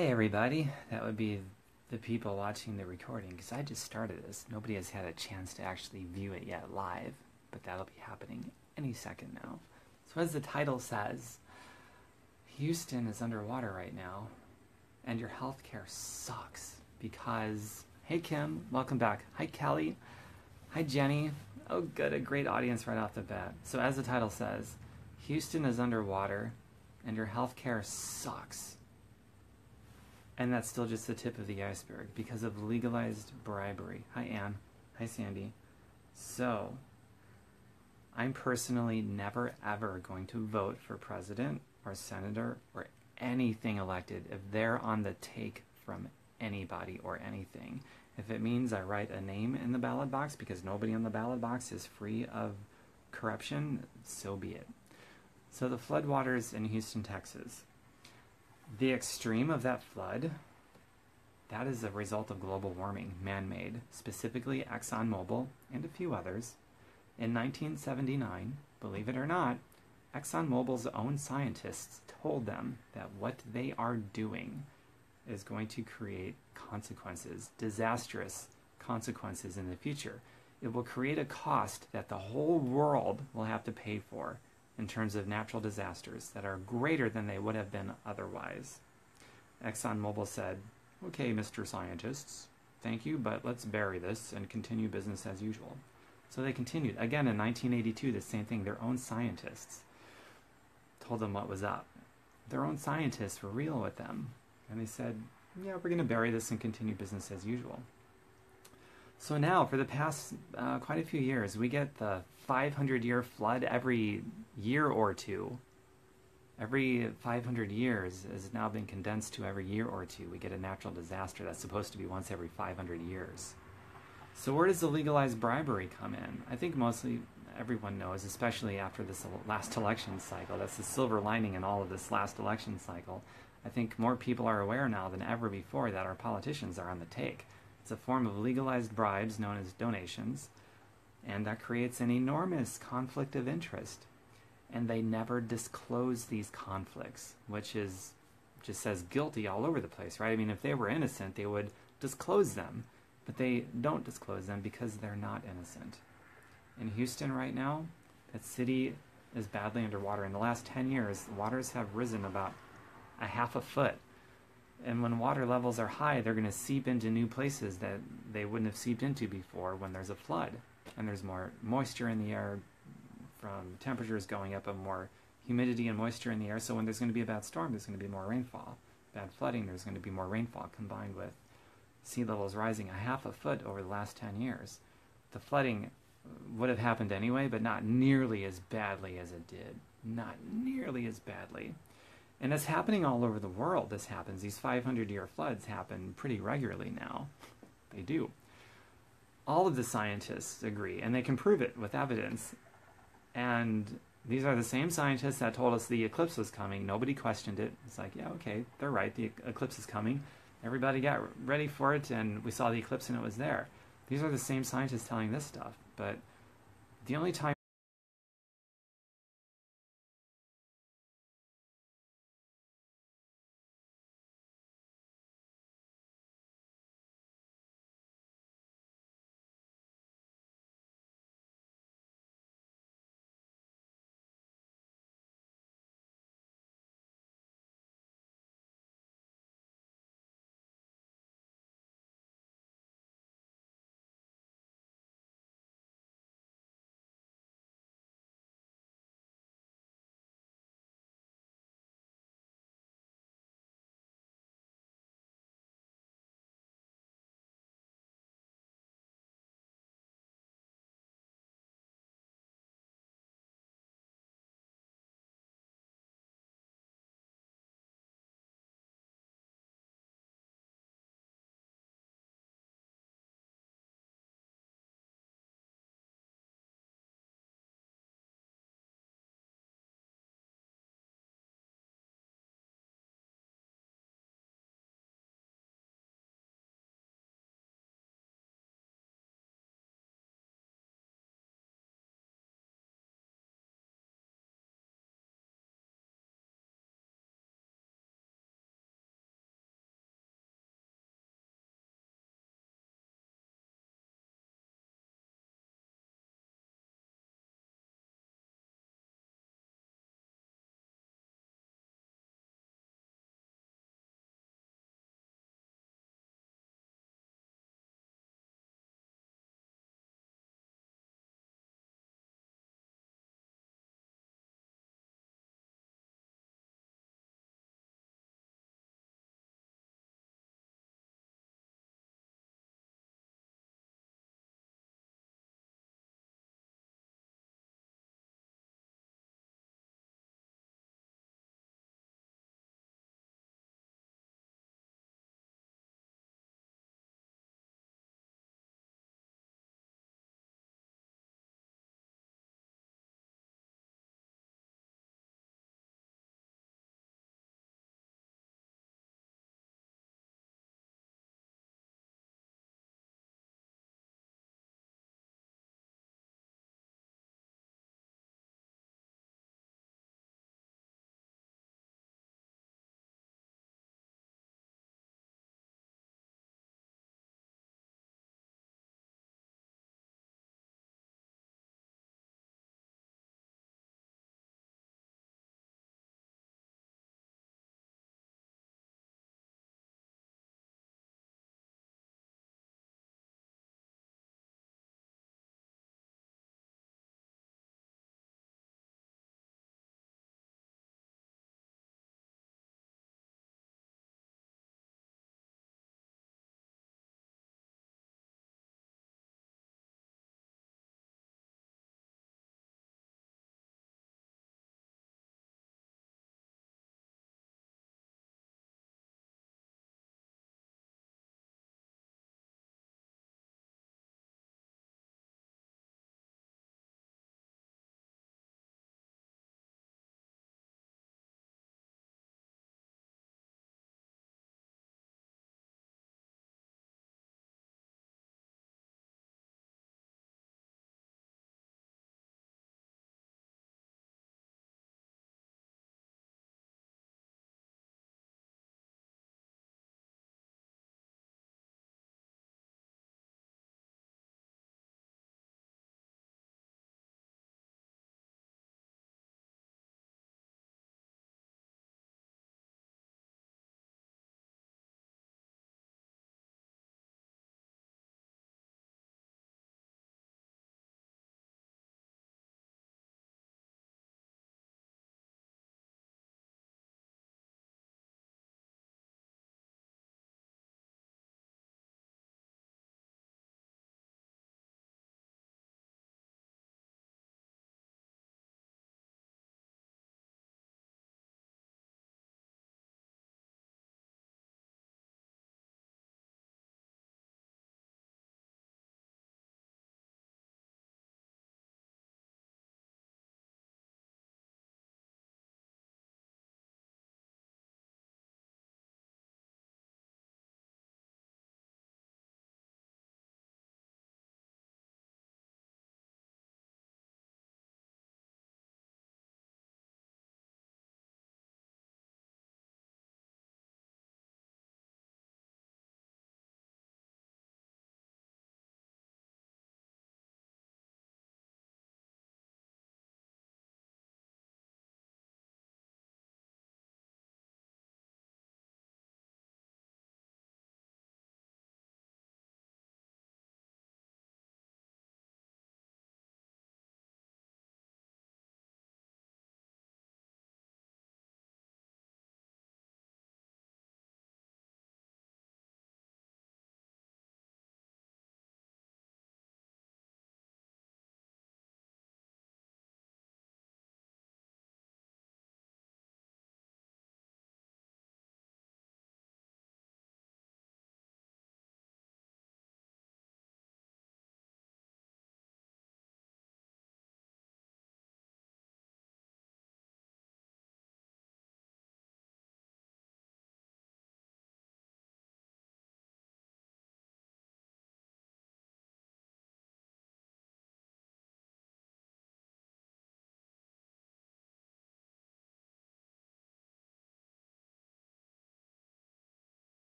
Hi, everybody. That would be the people watching the recording because I just started this. Nobody has had a chance to actually view it yet live, but that'll be happening any second now. So, as the title says, Houston is underwater right now, and your healthcare sucks because. Hey, Kim, welcome back. Hi, Kelly. Hi, Jenny. Oh, good, a great audience right off the bat. So, as the title says, Houston is underwater, and your healthcare sucks. And that's still just the tip of the iceberg because of legalized bribery. Hi, Anne. Hi, Sandy. So, I'm personally never ever going to vote for president or senator or anything elected if they're on the take from anybody or anything. If it means I write a name in the ballot box because nobody on the ballot box is free of corruption, so be it. So, the floodwaters in Houston, Texas the extreme of that flood, that is a result of global warming, man made, specifically ExxonMobil and a few others. In 1979, believe it or not, ExxonMobil's own scientists told them that what they are doing is going to create consequences, disastrous consequences in the future. It will create a cost that the whole world will have to pay for in terms of natural disasters that are greater than they would have been otherwise. ExxonMobil said, Okay, Mr. Scientists, thank you, but let's bury this and continue business as usual. So they continued. Again, in 1982, the same thing. Their own scientists told them what was up. Their own scientists were real with them. And they said, Yeah, we're going to bury this and continue business as usual. So now, for the past uh, quite a few years, we get the 500 year flood every year or two. Every 500 years has now been condensed to every year or two. We get a natural disaster that's supposed to be once every 500 years. So, where does the legalized bribery come in? I think mostly everyone knows, especially after this last election cycle. That's the silver lining in all of this last election cycle. I think more people are aware now than ever before that our politicians are on the take. It's a form of legalized bribes known as donations, and that creates an enormous conflict of interest. And they never disclose these conflicts, which is just says guilty all over the place, right? I mean, if they were innocent, they would disclose them, but they don't disclose them because they're not innocent. In Houston right now, that city is badly underwater. In the last 10 years, waters have risen about a half a foot and when water levels are high, they're going to seep into new places that they wouldn't have seeped into before when there's a flood. And there's more moisture in the air from temperatures going up and more humidity and moisture in the air. So when there's going to be a bad storm, there's going to be more rainfall. Bad flooding, there's going to be more rainfall combined with sea levels rising a half a foot over the last 10 years. The flooding would have happened anyway, but not nearly as badly as it did. Not nearly as badly. And it's happening all over the world. This happens. These 500 year floods happen pretty regularly now. They do. All of the scientists agree, and they can prove it with evidence. And these are the same scientists that told us the eclipse was coming. Nobody questioned it. It's like, yeah, okay, they're right. The eclipse is coming. Everybody got ready for it, and we saw the eclipse, and it was there. These are the same scientists telling this stuff. But the only time